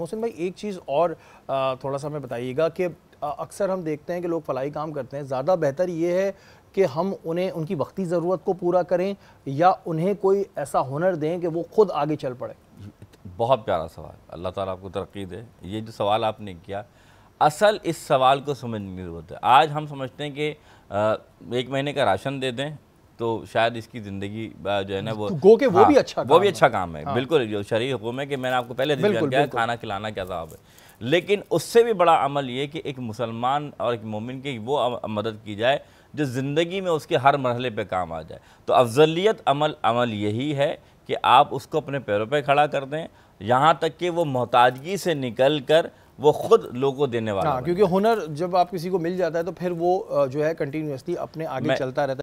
मोहसिन भाई, एक चीज़ और थोड़ा सा हमें बताइएगा कि अक्सर हम देखते हैं कि लोग फलाई काम करते हैं। ज़्यादा बेहतर ये है कि हम उन्हें, उनकी वक्ती ज़रूरत को पूरा करें या उन्हें कोई ऐसा हुनर दें कि वो खुद आगे चल पड़े। बहुत प्यारा सवाल। अल्लाह ताला आपको तरक्की दे। ये जो सवाल आपने किया, असल इस सवाल को समझने की ज़रूरत है। आज हम समझते हैं कि एक महीने का राशन दे दें तो शायद इसकी ज़िंदगी जो है ना वो गो के वो हाँ, भी अच्छा वो भी अच्छा काम है। हाँ। बिल्कुल जो शरी हुक्म है कि मैंने आपको पहले दिन किया खाना खिलाना क्या साहब है। लेकिन उससे भी बड़ा अमल ये कि एक मुसलमान और एक मोमिन की वो मदद की जाए जो ज़िंदगी में उसके हर मरहले पे काम आ जाए। तो अफजलियत अमल अमल यही है कि आप उसको अपने पैरों पे खड़ा कर दें यहाँ तक कि वो मोहताजगी से निकल कर वो खुद लोगों को देने वाला हाँ, क्योंकि हुनर जब आप किसी को मिल जाता है तो फिर वो जो है कंटिन्यूसली अपने आगे चलता रहता है।